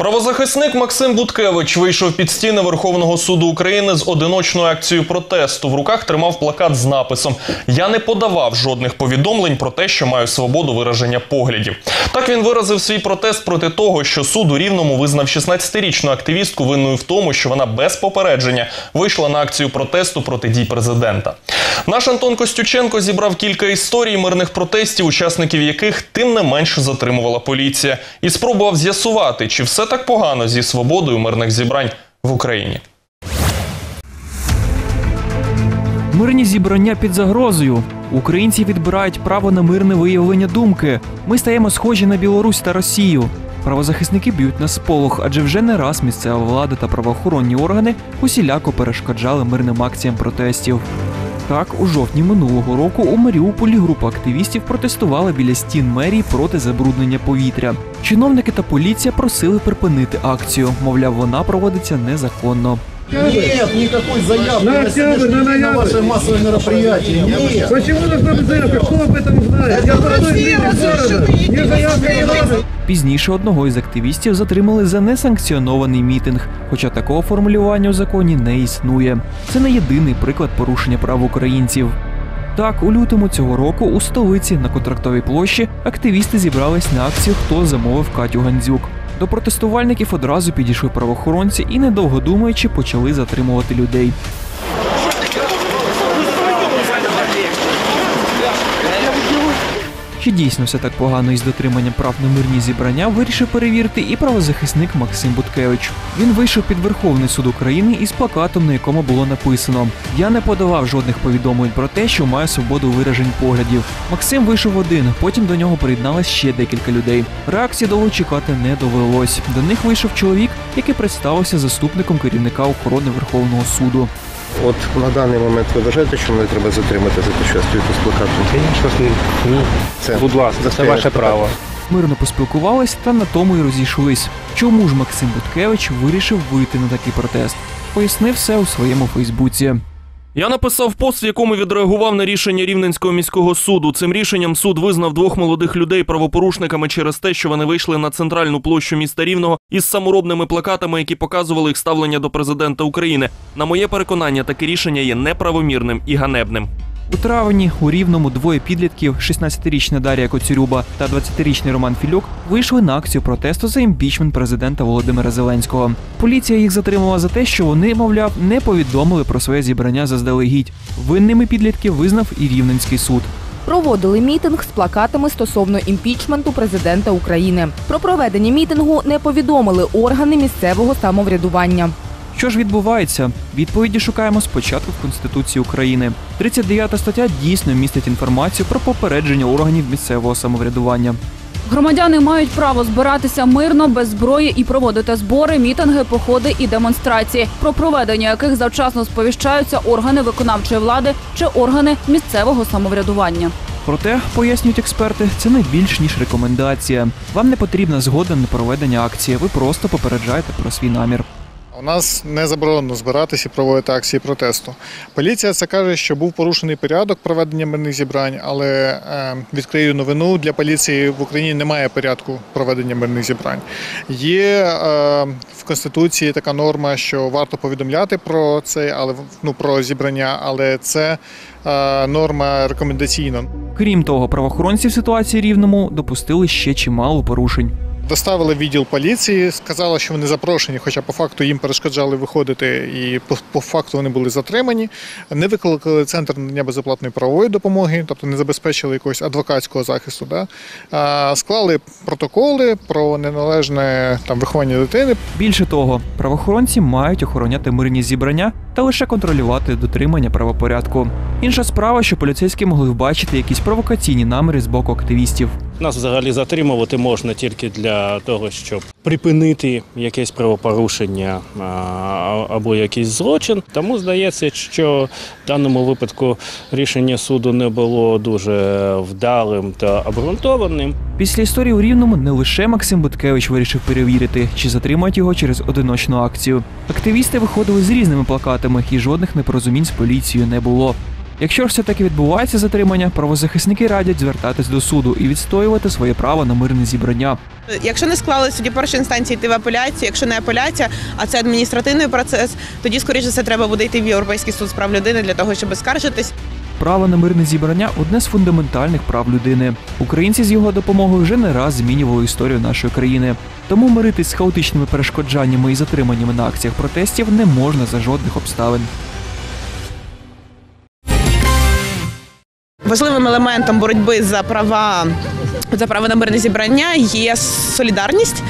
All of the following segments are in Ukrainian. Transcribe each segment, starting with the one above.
Правозахисник Максим Буткевич вийшов під стіни Верховного суду України з одиночною акцією протесту. В руках тримав плакат з написом Я не подавав жодних повідомлень про те, що маю свободу вираження поглядів. Так він виразив свій протест проти того, що суд у рівному визнав 16-річну активістку винною в тому, що вона без попередження вийшла на акцію протесту проти дій президента. Наш Антон Костюченко зібрав кілька історій мирних протестів, учасників яких тим не менше затримувала поліція, і спробував з'ясувати, чи все так погано зі свободою мирних зібрань в Україні. Мирні зібрання під загрозою. Українці відбирають право на мирне виявлення думки. Ми стаємо схожі на Білорусь та Росію. Правозахисники б'ють на сполох, адже вже не раз місцева влада та правоохоронні органи усіляко перешкоджали мирним акціям протестів. Так, у жовтні минулого року у Маріуполі група активістів протестувала біля стін мерії проти забруднення повітря. Чиновники та поліція просили припинити акцію. Мовляв, вона проводиться незаконно. Нет никакой заявки На на октябрь, на день на ваше массовое мероприятие. Нет. Почему должна быть заявка? Кто об этом знает? Я простой города. Мне заявка не надо. Пізніше одного із активістів затримали за несанкціонований мітинг, хоча такого формулювання у законі не існує. Це не єдиний приклад порушення прав українців. Так, у лютому цього року у столиці на контрактовій площі активісти зібрались на акцію Хто замовив Катю Гандзюк. До протестувальників одразу підійшли правоохоронці і, недовго думаючи, почали затримувати людей. Чи дійсно все так погано із дотриманням прав на мирні зібрання вирішив перевірити і правозахисник Максим Буткевич. Він вийшов під Верховний суд України із плакатом, на якому було написано: Я не подавав жодних повідомлень про те, що маю свободу виражень поглядів. Максим вийшов один, потім до нього приєдналось ще декілька людей. Реакції довго чекати не довелось. До них вийшов чоловік, який представився заступником керівника охорони Верховного суду. От на даний момент ви вважаєте, що мене треба затримати за те, що я стою тут з плакатом? Звісно, ні. Це Будь ласка, це ваше право. Мирно поспілкувались та на тому й розійшлись. Чому ж Максим Буткевич вирішив вийти на такий протест? Пояснив все у своєму Фейсбуці. Я написав пост, в якому відреагував на рішення Рівненського міського суду. Цим рішенням суд визнав двох молодих людей правопорушниками через те, що вони вийшли на центральну площу міста Рівного із саморобними плакатами, які показували їх ставлення до президента України. На моє переконання, таке рішення є неправомірним і ганебним. У травні у Рівному двоє підлітків, 16-річна Дар'я Коцюрюба та 20-річний Роман Філюк, вийшли на акцію протесту за імпічмент президента Володимира Зеленського. Поліція їх затримала за те, що вони, мовляв, не повідомили про своє зібрання заздалегідь. Винними підлітків визнав і Рівненський суд. Проводили мітинг з плакатами стосовно імпічменту президента України. Про проведення мітингу не повідомили органи місцевого самоврядування. Що ж відбувається? Відповіді шукаємо спочатку в Конституції України. 39 стаття дійсно містить інформацію про попередження органів місцевого самоврядування. Громадяни мають право збиратися мирно, без зброї і проводити збори, мітинги, походи і демонстрації, про проведення яких завчасно сповіщаються органи виконавчої влади чи органи місцевого самоврядування. Проте, пояснюють експерти, це не більш ніж рекомендація. Вам не потрібна згода на проведення акції. Ви просто попереджаєте про свій намір. У нас не заборонено збиратися і проводити акції протесту. Поліція це каже, що був порушений порядок проведення мирних зібрань, але е, відкрию новину для поліції в Україні немає порядку проведення мирних зібрань. Є е, в конституції така норма, що варто повідомляти про це, але ну про зібрання, але це е, норма рекомендаційна. Крім того, правоохоронці в ситуації рівному допустили ще чимало порушень. Доставили відділ поліції, сказали, що вони запрошені, хоча по факту їм перешкоджали виходити, і по, по факту вони були затримані. Не викликали центр надання безоплатної правової допомоги, тобто не забезпечили якогось адвокатського захисту. Да? А, склали протоколи про неналежне там виховання дитини. Більше того, правоохоронці мають охороняти мирні зібрання та лише контролювати дотримання правопорядку. Інша справа, що поліцейські могли вбачити якісь провокаційні наміри з боку активістів. Нас взагалі затримувати можна тільки для того, щоб припинити якесь правопорушення або якийсь злочин. Тому здається, що в даному випадку рішення суду не було дуже вдалим та обґрунтованим. Після історії у Рівному не лише Максим Буткевич вирішив перевірити, чи затримають його через одиночну акцію. Активісти виходили з різними плакатами, і жодних непорозумінь з поліцією не було. Якщо ж все таки відбувається затримання, правозахисники радять звертатись до суду і відстоювати своє право на мирне зібрання. Якщо не склали суді першої інстанції йти в апеляцію, якщо не апеляція, а це адміністративний процес, тоді скоріше за все треба буде йти в Європейський суд з прав людини для того, щоб скаржитись. Право на мирне зібрання одне з фундаментальних прав людини. Українці з його допомогою вже не раз змінювали історію нашої країни. Тому миритись з хаотичними перешкоджаннями і затриманнями на акціях протестів не можна за жодних обставин. Важливим елементом боротьби за права. За право на мирне зібрання є солідарність.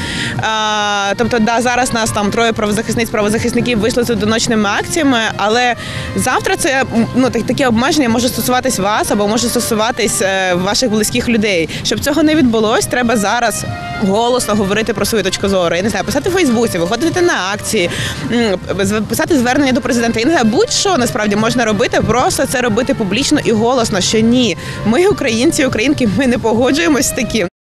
Тобто, да, зараз нас там троє правозахисниць, правозахисників вийшли з одиночними акціями, але завтра це ну так- таке обмеження може стосуватись вас або може стосуватись е, ваших близьких людей. Щоб цього не відбулось, треба зараз голосно говорити про свою точку зору. Я не знаю, писати в Фейсбуці, виходити на акції, писати звернення до президента. Я не знаю, будь-що насправді можна робити, просто це робити публічно і голосно. Що ні, ми українці, українки, ми не погоджуємось з таким.